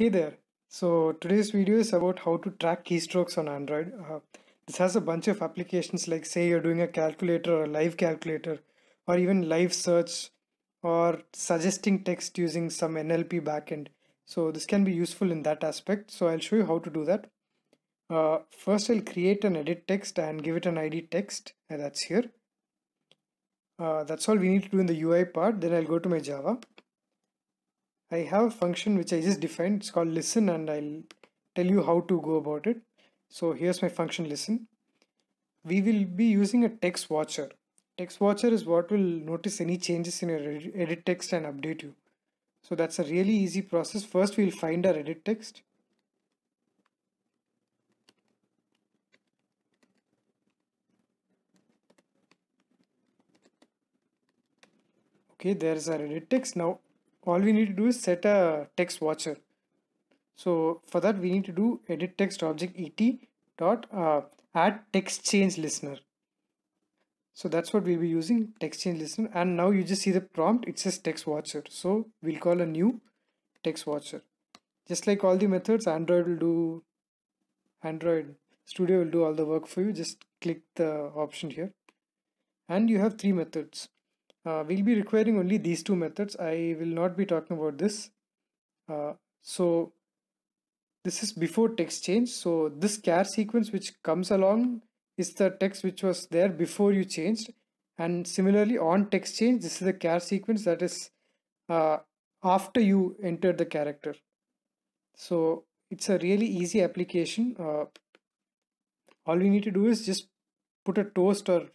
Hey there. So today's video is about how to track keystrokes on Android. Uh, this has a bunch of applications like say you're doing a calculator or a live calculator or even live search or suggesting text using some NLP backend. So this can be useful in that aspect. So I'll show you how to do that. Uh, first I'll create an edit text and give it an ID text and that's here. Uh, that's all we need to do in the UI part. Then I'll go to my Java. I have a function which I just defined. It's called listen and I'll tell you how to go about it. So here's my function listen. We will be using a text watcher. Text watcher is what will notice any changes in your edit text and update you. So that's a really easy process. First we'll find our edit text. Okay there's our edit text. Now all we need to do is set a text watcher. So for that we need to do edit text object et dot uh, add text change listener. So that's what we'll be using text change listener. And now you just see the prompt. It says text watcher. So we'll call a new text watcher. Just like all the methods android will do android studio will do all the work for you. Just click the option here. And you have three methods uh, we'll be requiring only these two methods. I will not be talking about this. Uh, so this is before text change. So this char sequence which comes along is the text which was there before you changed. And similarly on text change this is the char sequence that is uh, after you entered the character. So it's a really easy application. Uh, all we need to do is just put a toast or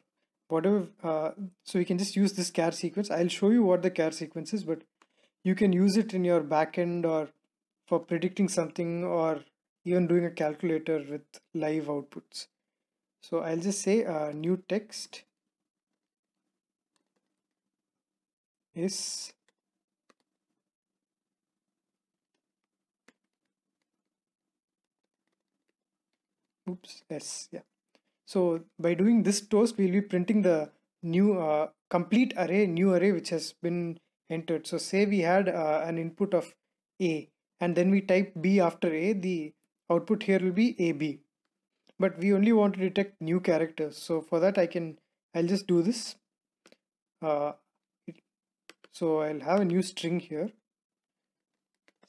whatever uh, so we can just use this char sequence. I'll show you what the char sequence is but you can use it in your backend or for predicting something or even doing a calculator with live outputs. So I'll just say uh, new text is oops s yeah so by doing this toast, we'll be printing the new uh, complete array, new array which has been entered. So say we had uh, an input of A and then we type B after A, the output here will be AB. But we only want to detect new characters. So for that I can, I'll just do this. Uh, so I'll have a new string here.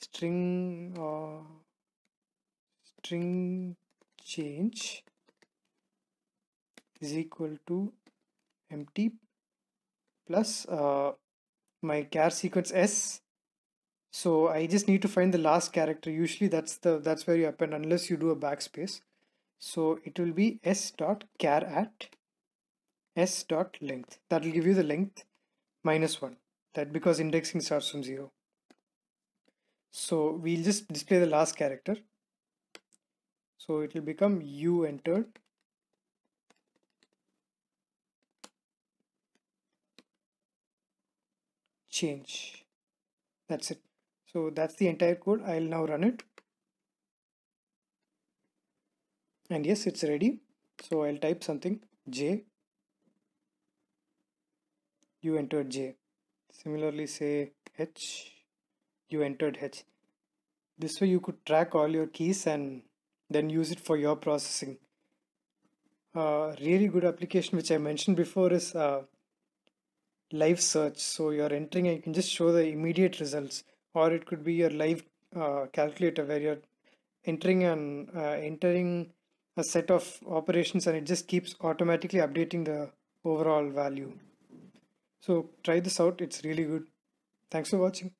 String, uh, string change is equal to empty plus uh, my char sequence s. So I just need to find the last character. Usually that's the that's where you append unless you do a backspace. So it will be s dot char at s dot length. That will give you the length minus 1 that because indexing starts from 0 so we'll just display the last character. So it will become u entered change. That's it. So that's the entire code. I'll now run it. And yes it's ready. So I'll type something. J. You entered J. Similarly say H. You entered H. This way you could track all your keys and then use it for your processing. Uh, really good application which I mentioned before is uh, live search. So you're entering and you can just show the immediate results or it could be your live uh, calculator where you're entering and uh, entering a set of operations and it just keeps automatically updating the overall value. So try this out. It's really good. Thanks for watching